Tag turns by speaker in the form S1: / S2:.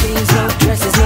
S1: jeans, no dresses